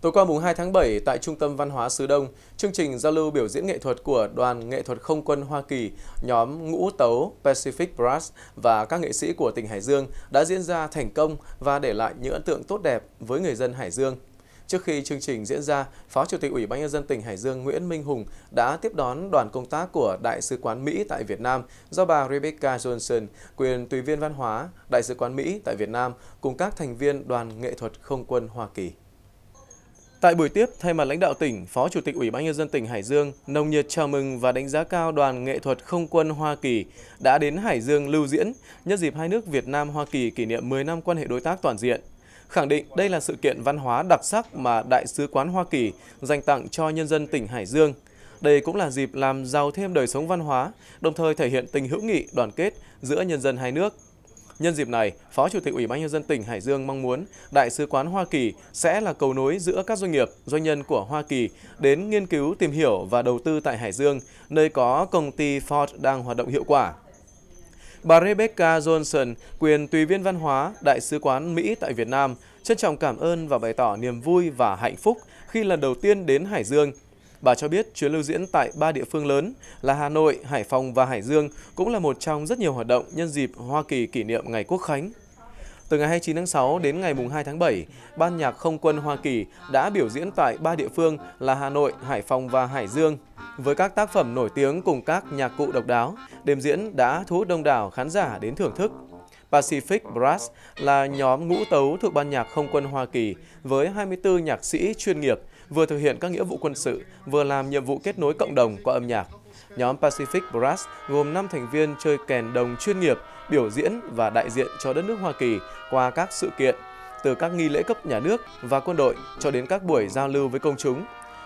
Tối qua mùng 2 tháng 7 tại Trung tâm Văn hóa Sứ Đông, chương trình giao lưu biểu diễn nghệ thuật của Đoàn Nghệ thuật Không quân Hoa Kỳ, nhóm ngũ tấu Pacific Brass và các nghệ sĩ của tỉnh Hải Dương đã diễn ra thành công và để lại những ấn tượng tốt đẹp với người dân Hải Dương. Trước khi chương trình diễn ra, Phó Chủ tịch Ủy ban nhân dân tỉnh Hải Dương Nguyễn Minh Hùng đã tiếp đón đoàn công tác của Đại sứ quán Mỹ tại Việt Nam do bà Rebecca Johnson, quyền tùy viên văn hóa Đại sứ quán Mỹ tại Việt Nam cùng các thành viên Đoàn Nghệ thuật Không quân Hoa Kỳ. Tại buổi tiếp, thay mặt lãnh đạo tỉnh, Phó Chủ tịch Ủy ban nhân dân tỉnh Hải Dương nồng nhiệt chào mừng và đánh giá cao đoàn nghệ thuật không quân Hoa Kỳ đã đến Hải Dương lưu diễn nhân dịp hai nước Việt Nam Hoa Kỳ kỷ niệm 10 năm quan hệ đối tác toàn diện. Khẳng định đây là sự kiện văn hóa đặc sắc mà Đại sứ quán Hoa Kỳ dành tặng cho nhân dân tỉnh Hải Dương. Đây cũng là dịp làm giàu thêm đời sống văn hóa, đồng thời thể hiện tình hữu nghị đoàn kết giữa nhân dân hai nước. Nhân dịp này, Phó Chủ tịch Ủy ban nhân dân tỉnh Hải Dương mong muốn Đại sứ quán Hoa Kỳ sẽ là cầu nối giữa các doanh nghiệp, doanh nhân của Hoa Kỳ đến nghiên cứu, tìm hiểu và đầu tư tại Hải Dương, nơi có công ty Ford đang hoạt động hiệu quả. Bà Rebecca Johnson, quyền tùy viên văn hóa Đại sứ quán Mỹ tại Việt Nam, trân trọng cảm ơn và bày tỏ niềm vui và hạnh phúc khi lần đầu tiên đến Hải Dương Bà cho biết chuyến lưu diễn tại ba địa phương lớn là Hà Nội, Hải Phòng và Hải Dương cũng là một trong rất nhiều hoạt động nhân dịp Hoa Kỳ kỷ niệm Ngày Quốc khánh. Từ ngày 29 tháng 6 đến ngày 2 tháng 7, Ban nhạc Không quân Hoa Kỳ đã biểu diễn tại ba địa phương là Hà Nội, Hải Phòng và Hải Dương. Với các tác phẩm nổi tiếng cùng các nhạc cụ độc đáo, đêm diễn đã thu hút đông đảo khán giả đến thưởng thức. Pacific Brass là nhóm ngũ tấu thuộc ban nhạc không quân Hoa Kỳ với 24 nhạc sĩ chuyên nghiệp vừa thực hiện các nghĩa vụ quân sự, vừa làm nhiệm vụ kết nối cộng đồng qua âm nhạc. Nhóm Pacific Brass gồm 5 thành viên chơi kèn đồng chuyên nghiệp, biểu diễn và đại diện cho đất nước Hoa Kỳ qua các sự kiện, từ các nghi lễ cấp nhà nước và quân đội cho đến các buổi giao lưu với công chúng.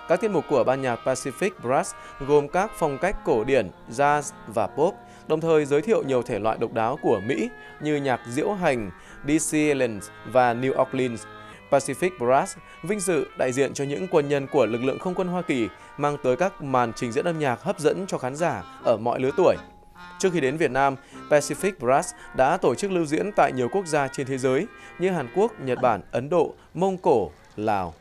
Các tiết mục của ban nhạc Pacific Brass gồm các phong cách cổ điển, jazz và pop, đồng thời giới thiệu nhiều thể loại độc đáo của Mỹ như nhạc diễu hành, Dixieland và New Orleans. Pacific Brass vinh dự đại diện cho những quân nhân của lực lượng không quân Hoa Kỳ mang tới các màn trình diễn âm nhạc hấp dẫn cho khán giả ở mọi lứa tuổi. Trước khi đến Việt Nam, Pacific Brass đã tổ chức lưu diễn tại nhiều quốc gia trên thế giới như Hàn Quốc, Nhật Bản, Ấn Độ, Mông Cổ, Lào.